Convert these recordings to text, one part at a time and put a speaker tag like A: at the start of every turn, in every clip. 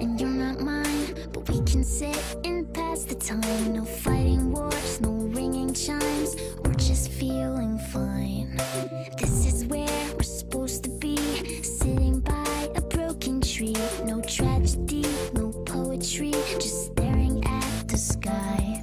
A: and you're not mine But we can sit and pass the time. No fighting wars, no ringing chimes. We're just feeling fine. This is where we're supposed to be Sitting by a broken tree. No tragedy, no poetry Just staring at the sky.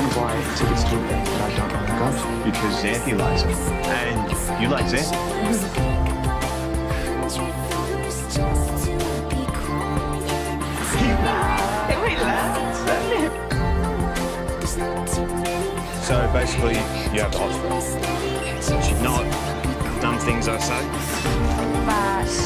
A: understand
B: why tickets to events that I don't want to go.
C: Because Xanthe likes them. And you like Xanthe. so basically, you have to offer. She's not done things I say.
D: But